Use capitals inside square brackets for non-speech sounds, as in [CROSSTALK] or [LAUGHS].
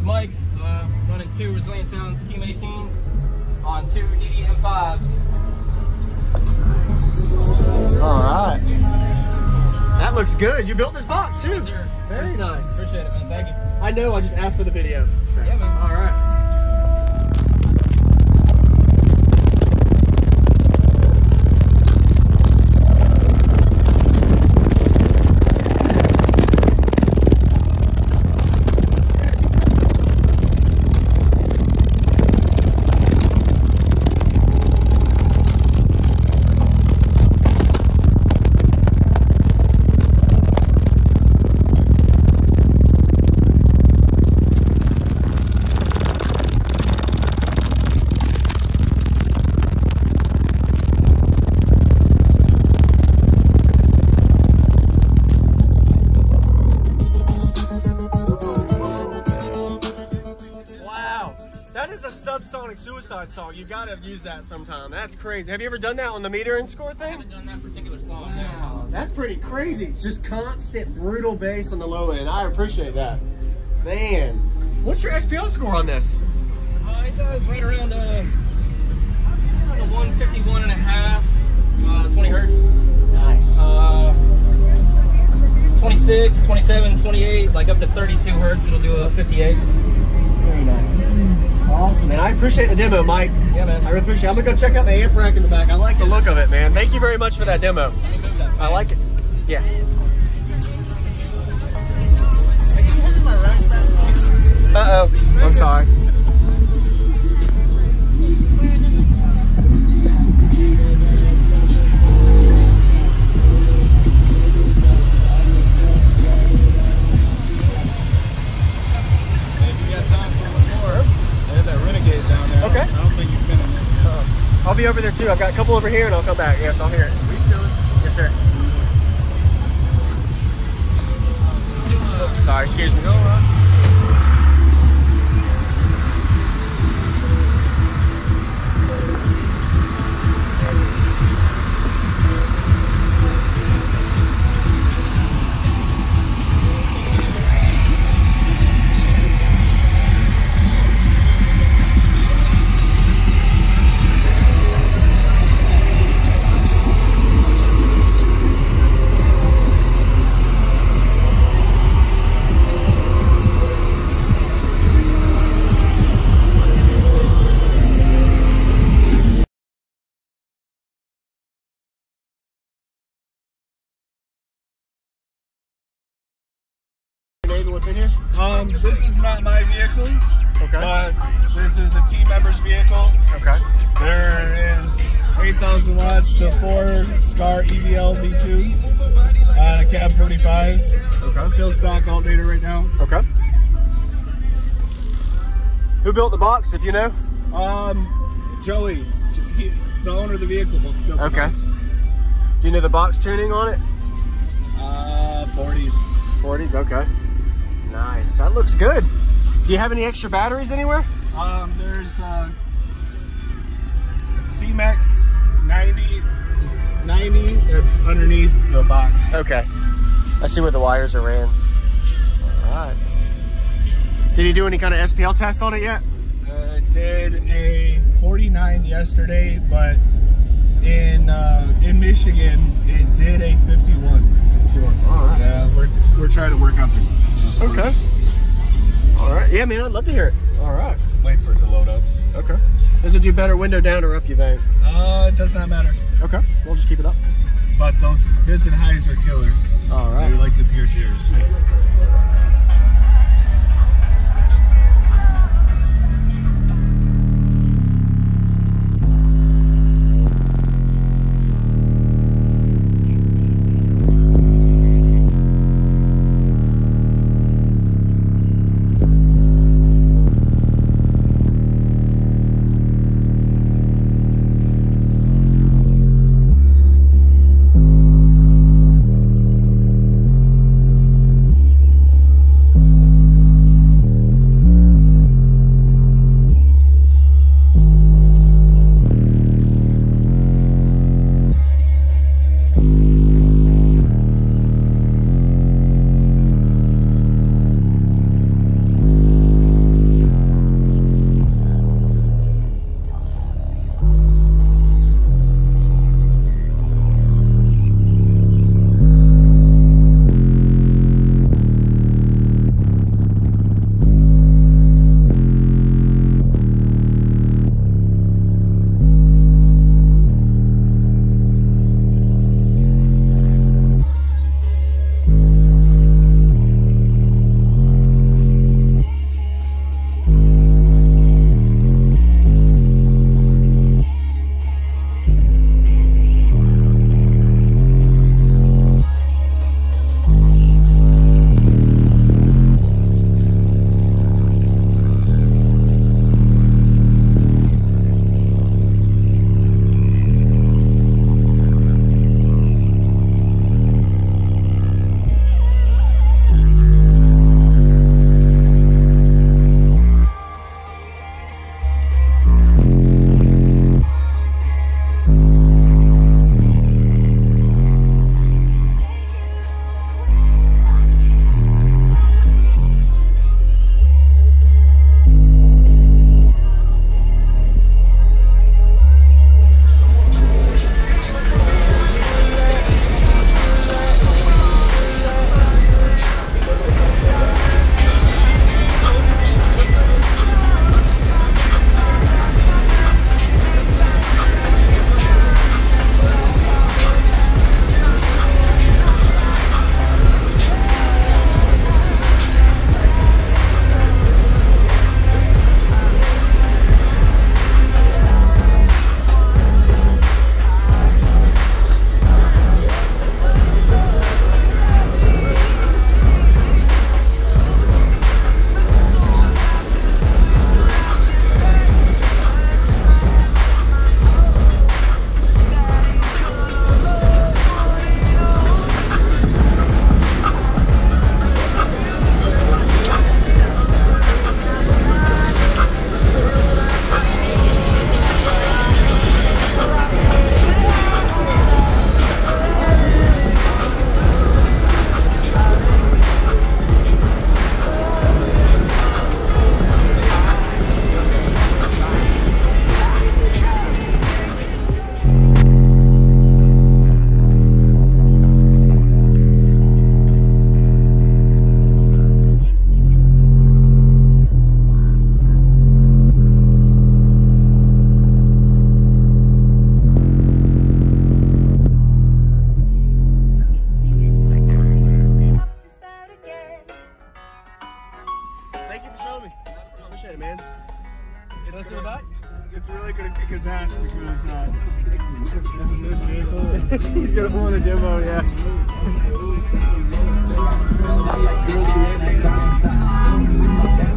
is Mike, uh, running two Resilient Sounds Team 18s on two DDM5s. All right. That looks good. You built this box too. Yes. Very nice. Appreciate it, man. Thank you. I know. I just asked for the video. So. Yeah, man. All right. Suicide song. You gotta use that sometime. That's crazy. Have you ever done that on the meter and score thing? I haven't done that particular song. Wow, that's pretty crazy. Just constant brutal bass on the low end. I appreciate that. Man, what's your SPL score on this? Uh, it does right around uh, 151 and a half, uh, 20 hertz. Nice. Uh, 26, 27, 28, like up to 32 hertz, it'll do a 58. Very nice. Awesome, man. I appreciate the demo, Mike. Yeah, man. I really appreciate it. I'm gonna go check out the amp rack in the back. I like the look of it, man. Thank you very much for that demo. Let me move that. I like it. Yeah. Uh-oh. I'm sorry. Be over there too. I've got a couple over here and I'll come back. Yes, I'll hear it. We chilling. Yes, sir. Sorry, excuse me. Uh, Okay. but this is a team member's vehicle. okay. There is 8,000 watts to four Skar EVL V2 on a cab 45. Okay. Still stock all data right now. Okay. Who built the box, if you know? Um, Joey, he, the owner of the vehicle. the Okay. box. Do you know the box tuning on it? Uh, 40s. 40s, okay. Nice. That looks good. Do you have any extra batteries anywhere? Um, there's uh, C-Max 90, 90 that's underneath the box. Okay. I see where the wires are ran. All right. Did you do any kind of SPL test on it yet? Uh, did a 49 yesterday, but in uh, in Michigan, it did a 51. All right. Yeah, we're, we're trying to work out the. Okay. All right. Yeah, man, I'd love to hear it. All right. Wait for it to load up. Okay. Does it do better window down or up, you think? Uh, it does not matter. Okay. We'll just keep it up. But those mids and highs are killer. All right. We like to pierce ears. It's gonna, It's really gonna kick his ass because uh. [LAUGHS] He's gonna pull in a demo, yeah. [LAUGHS]